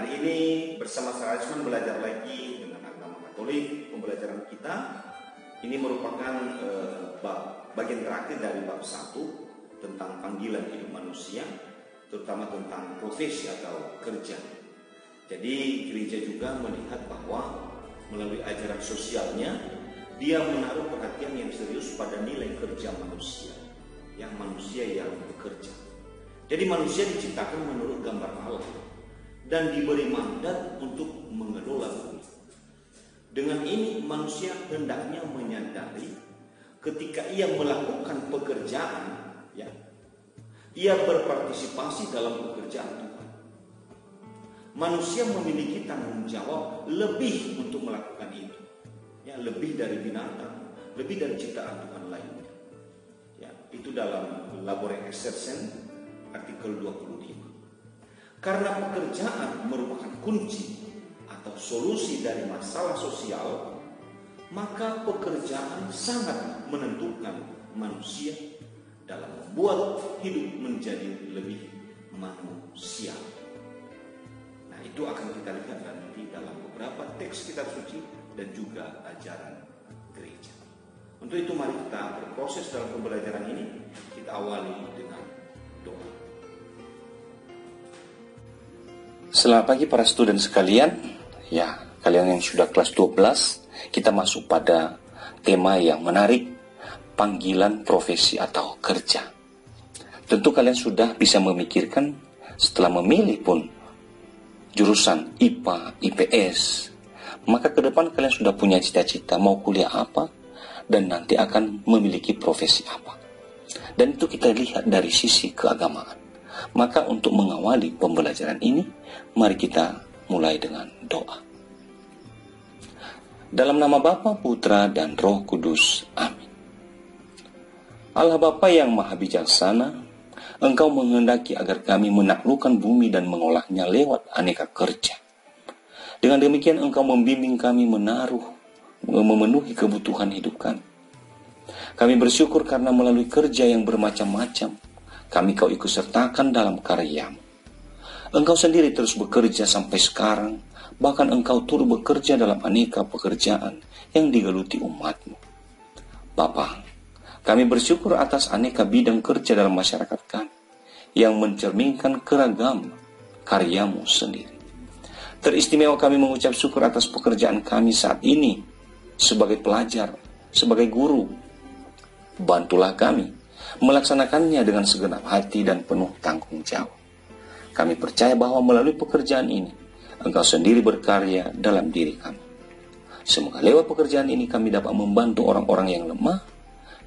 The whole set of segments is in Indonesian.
hari ini bersama saya Isman belajar lagi dengan agama Katolik, pembelajaran kita. Ini merupakan uh, bagian terakhir dari bab 1 tentang panggilan hidup manusia, terutama tentang profesi atau kerja. Jadi gereja juga melihat bahwa melalui ajaran sosialnya, dia menaruh perhatian yang serius pada nilai kerja manusia, yang manusia yang bekerja. Jadi manusia diciptakan menurut gambar Allah dan diberi mandat untuk mengelola bumi. Dengan ini manusia hendaknya menyadari ketika ia melakukan pekerjaan, ya, ia berpartisipasi dalam pekerjaan Tuhan. Manusia memiliki tanggung jawab lebih untuk melakukan itu, ya, lebih dari binatang, lebih dari ciptaan Tuhan lainnya. Ya, itu dalam Labore Exercen artikel 25. Karena pekerjaan merupakan kunci atau solusi dari masalah sosial, maka pekerjaan sangat menentukan manusia dalam membuat hidup menjadi lebih manusia. Nah, itu akan kita lihat nanti dalam beberapa teks kitab suci dan juga ajaran gereja. Untuk itu mari kita berproses dalam pembelajaran ini. Kita awali dengan doa. Selamat pagi para student sekalian. Ya, kalian yang sudah kelas 12, kita masuk pada tema yang menarik, panggilan profesi atau kerja. Tentu kalian sudah bisa memikirkan setelah memilih pun jurusan IPA, IPS, maka ke depan kalian sudah punya cita-cita mau kuliah apa dan nanti akan memiliki profesi apa. Dan itu kita lihat dari sisi keagamaan. Maka untuk mengawali pembelajaran ini, mari kita mulai dengan doa. Dalam nama Bapa, Putra, dan Roh Kudus. Amin. Allah Bapa yang Maha Bijaksana, Engkau menghendaki agar kami menaklukkan bumi dan mengolahnya lewat aneka kerja. Dengan demikian Engkau membimbing kami menaruh, memenuhi kebutuhan hidup kami. Kami bersyukur karena melalui kerja yang bermacam-macam, kami kau ikut sertakan dalam karyamu. Engkau sendiri terus bekerja sampai sekarang, bahkan engkau turut bekerja dalam aneka pekerjaan yang digeluti umatmu. Bapa, kami bersyukur atas aneka bidang kerja dalam masyarakat kami, yang mencerminkan keragam karyamu sendiri. Teristimewa kami mengucap syukur atas pekerjaan kami saat ini sebagai pelajar, sebagai guru. Bantulah kami melaksanakannya dengan segenap hati dan penuh tanggung jawab. Kami percaya bahwa melalui pekerjaan ini, Engkau sendiri berkarya dalam diri kami. Semoga lewat pekerjaan ini kami dapat membantu orang-orang yang lemah,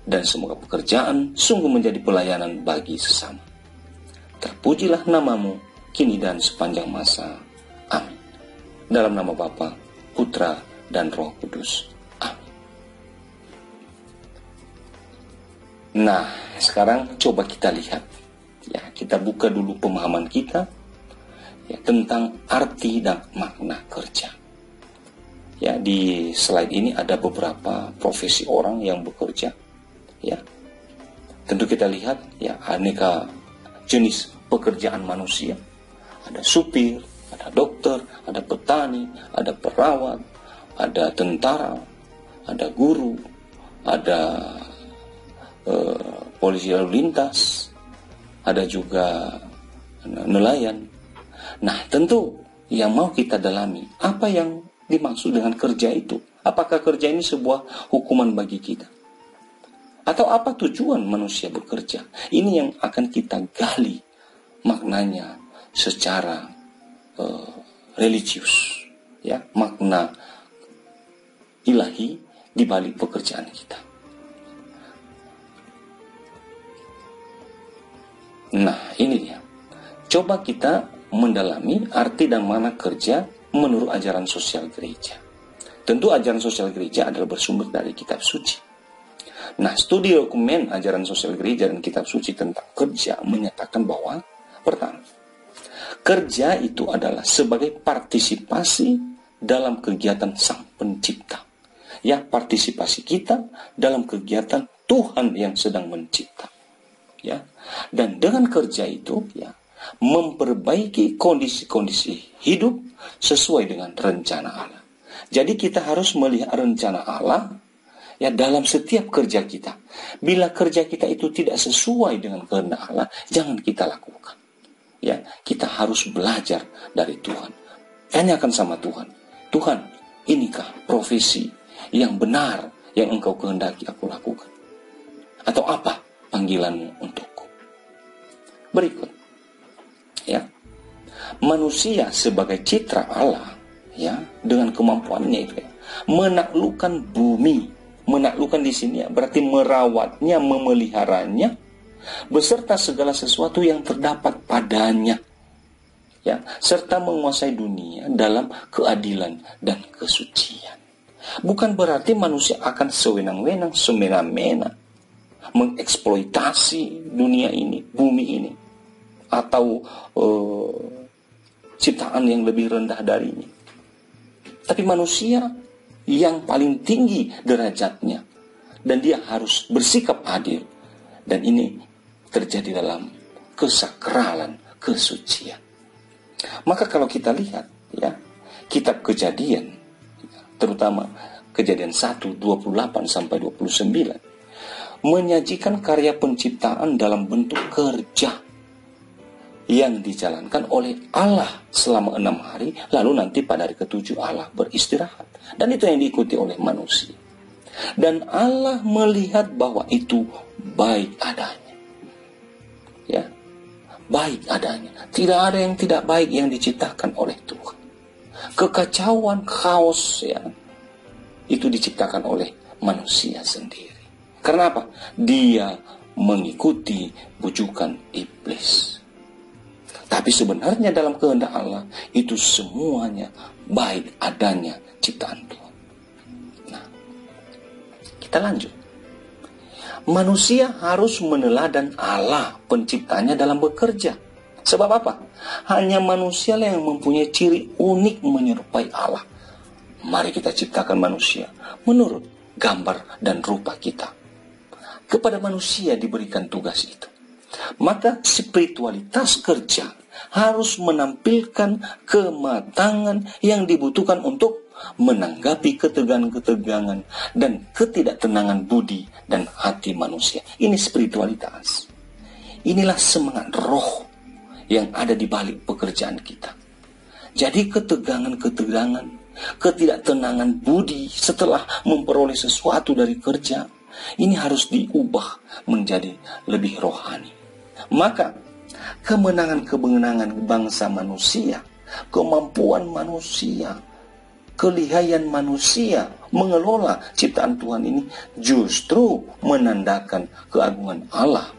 dan semoga pekerjaan sungguh menjadi pelayanan bagi sesama. Terpujilah namamu, kini dan sepanjang masa. Amin. Dalam nama Bapa, Putra, dan Roh Kudus. Nah, sekarang coba kita lihat. Ya, kita buka dulu pemahaman kita ya, tentang arti dan makna kerja. Ya, di slide ini ada beberapa profesi orang yang bekerja. Ya. Tentu kita lihat ya aneka jenis pekerjaan manusia. Ada supir, ada dokter, ada petani, ada perawat, ada tentara, ada guru, ada Eh, polisi lalu lintas, ada juga nelayan. Nah, tentu yang mau kita dalami, apa yang dimaksud dengan kerja itu? Apakah kerja ini sebuah hukuman bagi kita? Atau apa tujuan manusia bekerja? Ini yang akan kita gali maknanya secara uh, religius, ya makna ilahi di balik pekerjaan kita. Nah, ini dia. Coba kita mendalami arti dan mana kerja menurut ajaran sosial gereja. Tentu ajaran sosial gereja adalah bersumber dari kitab suci. Nah, studi dokumen ajaran sosial gereja dan kitab suci tentang kerja menyatakan bahwa pertama, kerja itu adalah sebagai partisipasi dalam kegiatan sang pencipta. Ya, partisipasi kita dalam kegiatan Tuhan yang sedang mencipta. Ya, dan dengan kerja itu, ya, memperbaiki kondisi-kondisi hidup sesuai dengan rencana Allah. Jadi kita harus melihat rencana Allah ya dalam setiap kerja kita. Bila kerja kita itu tidak sesuai dengan kehendak Allah, jangan kita lakukan. Ya, kita harus belajar dari Tuhan. Tanyakan sama Tuhan. Tuhan, inikah profesi yang benar yang engkau kehendaki aku lakukan? Atau apa panggilanmu untukku? Berikut. Ya. Manusia sebagai citra Allah ya dengan kemampuannya itu ya, menaklukkan bumi menaklukkan di sini ya, berarti merawatnya, memeliharanya beserta segala sesuatu yang terdapat padanya. Ya, serta menguasai dunia dalam keadilan dan kesucian. Bukan berarti manusia akan sewenang-wenang, semena-mena mengeksploitasi dunia ini, bumi ini atau uh, ciptaan yang lebih rendah darinya. Tapi manusia yang paling tinggi derajatnya dan dia harus bersikap adil dan ini terjadi dalam kesakralan kesucian. Maka kalau kita lihat ya kitab Kejadian terutama Kejadian 1 28 sampai 29 menyajikan karya penciptaan dalam bentuk kerja yang dijalankan oleh Allah selama enam hari, lalu nanti pada hari ketujuh Allah beristirahat. Dan itu yang diikuti oleh manusia. Dan Allah melihat bahwa itu baik adanya. Ya, baik adanya. Tidak ada yang tidak baik yang diciptakan oleh Tuhan. Kekacauan, kaos ya, itu diciptakan oleh manusia sendiri. Karena apa? Dia mengikuti bujukan iblis. Tapi sebenarnya dalam kehendak Allah itu semuanya baik adanya ciptaan Tuhan. Nah, kita lanjut. Manusia harus meneladan Allah penciptanya dalam bekerja. Sebab apa? Hanya manusia yang mempunyai ciri unik menyerupai Allah. Mari kita ciptakan manusia menurut gambar dan rupa kita. Kepada manusia diberikan tugas itu. Maka spiritualitas kerja harus menampilkan kematangan yang dibutuhkan untuk menanggapi ketegangan-ketegangan dan ketidaktenangan budi dan hati manusia. Ini spiritualitas. Inilah semangat roh yang ada di balik pekerjaan kita. Jadi ketegangan-ketegangan, ketidaktenangan budi setelah memperoleh sesuatu dari kerja, ini harus diubah menjadi lebih rohani. Maka kemenangan-kemenangan bangsa manusia, kemampuan manusia, kelihayan manusia mengelola ciptaan Tuhan ini justru menandakan keagungan Allah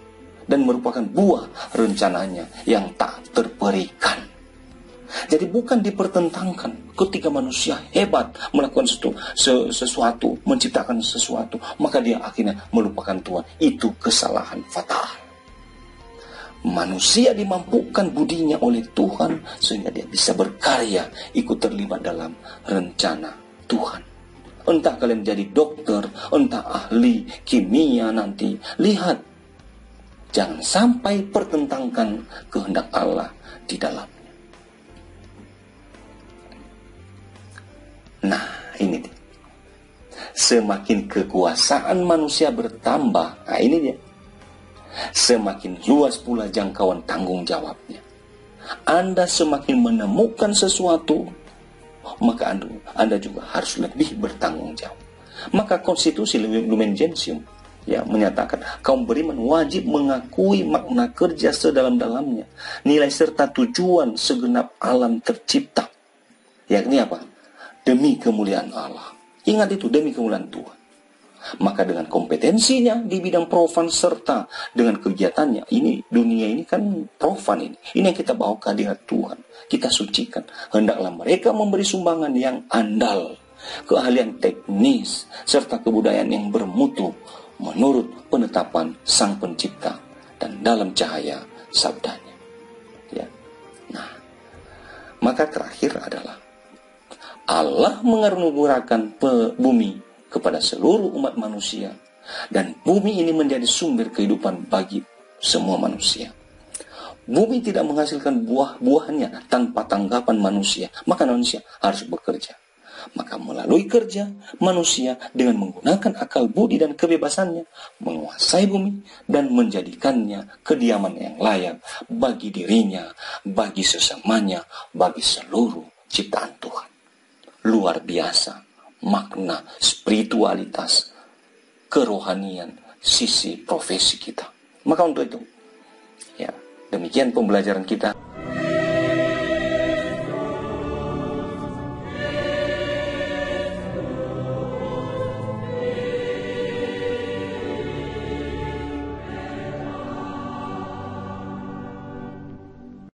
dan merupakan buah rencananya yang tak terperikan. Jadi bukan dipertentangkan ketika manusia hebat melakukan sesuatu, sesuatu, menciptakan sesuatu, maka dia akhirnya melupakan Tuhan. Itu kesalahan fatal manusia dimampukan budinya oleh Tuhan sehingga dia bisa berkarya ikut terlibat dalam rencana Tuhan. Entah kalian jadi dokter, entah ahli kimia nanti, lihat jangan sampai pertentangkan kehendak Allah di dalamnya. Nah, ini dia. Semakin kekuasaan manusia bertambah, nah ini dia semakin luas pula jangkauan tanggung jawabnya. Anda semakin menemukan sesuatu, maka Anda, juga harus lebih bertanggung jawab. Maka konstitusi Lumen Gentium ya menyatakan kaum beriman wajib mengakui makna kerja sedalam-dalamnya, nilai serta tujuan segenap alam tercipta. Yakni apa? Demi kemuliaan Allah. Ingat itu demi kemuliaan Tuhan. Maka dengan kompetensinya di bidang profan serta dengan kegiatannya, ini dunia ini kan profan ini. Ini yang kita bawa ke hadirat Tuhan. Kita sucikan. Hendaklah mereka memberi sumbangan yang andal, keahlian teknis, serta kebudayaan yang bermutu menurut penetapan Sang Pencipta dan dalam cahaya sabdanya. Ya. Nah, maka terakhir adalah Allah mengaruniakan bumi kepada seluruh umat manusia dan bumi ini menjadi sumber kehidupan bagi semua manusia. Bumi tidak menghasilkan buah-buahnya tanpa tanggapan manusia. Maka manusia harus bekerja. Maka melalui kerja, manusia dengan menggunakan akal budi dan kebebasannya, menguasai bumi dan menjadikannya kediaman yang layak bagi dirinya, bagi sesamanya, bagi seluruh ciptaan Tuhan. Luar biasa makna spiritualitas, kerohanian, sisi profesi kita. Maka untuk itu, ya demikian pembelajaran kita